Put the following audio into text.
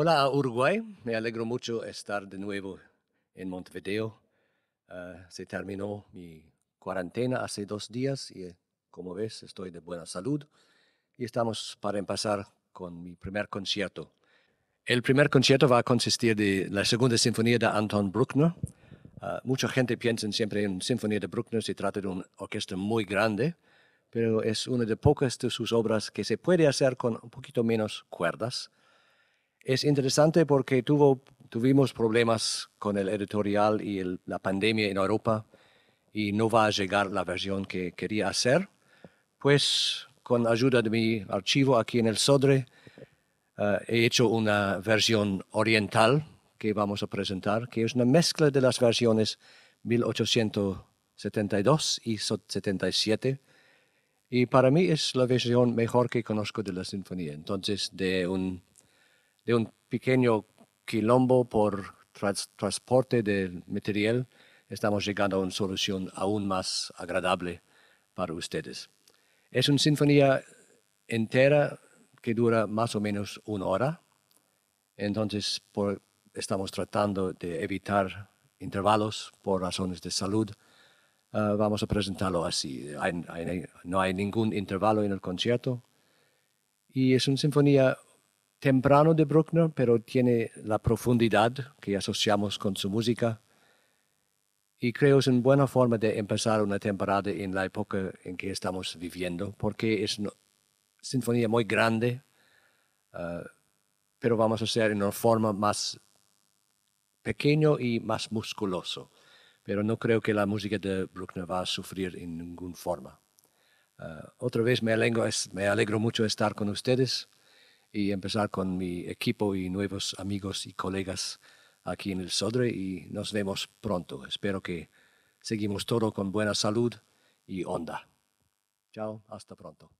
Hola Uruguay, me alegro mucho estar de nuevo en Montevideo. Uh, se terminó mi cuarentena hace dos días y como ves estoy de buena salud y estamos para empezar con mi primer concierto. El primer concierto va a consistir de la segunda sinfonía de Anton Bruckner. Uh, mucha gente piensa siempre en sinfonía de Bruckner, se trata de una orquesta muy grande, pero es una de pocas de sus obras que se puede hacer con un poquito menos cuerdas. Es interesante porque tuvo, tuvimos problemas con el editorial y la pandemia en Europa y no va a llegar la versión que quería hacer. Pues con ayuda de mi archivo aquí en el Sodre, eh, he hecho una versión oriental que vamos a presentar, que es una mezcla de las versiones 1872 y 77 y para mí es la versión mejor que conozco de la sinfonía. Entonces, de un, de un pequeño quilombo por transporte del material, estamos llegando a una solución aún más agradable para ustedes. Es una sinfonía entera que dura más o menos una hora. Entonces, estamos tratando de evitar intervalos por razones de salud Ah, vamos a presentarlo así. no hay ningún intervalo en el concierto. Y es una sinfonía temprano de Bruckner, pero tiene la profundidad que asociamos con su música. Y creo es una buena forma de empezar una temporada en la época en que estamos viviendo, porque es una sinfonía muy grande, ah, pero vamos a hacer en una forma más pequeño y más musculoso pero no creo que la música de Bruckner va a sufrir en ninguna forma. Ah, otra vez me alegro, me alegro mucho estar con ustedes y empezar con mi equipo y nuevos amigos y colegas aquí en el Sodre y nos vemos pronto. Espero que seguimos todo con buena salud y onda. Chao, hasta pronto.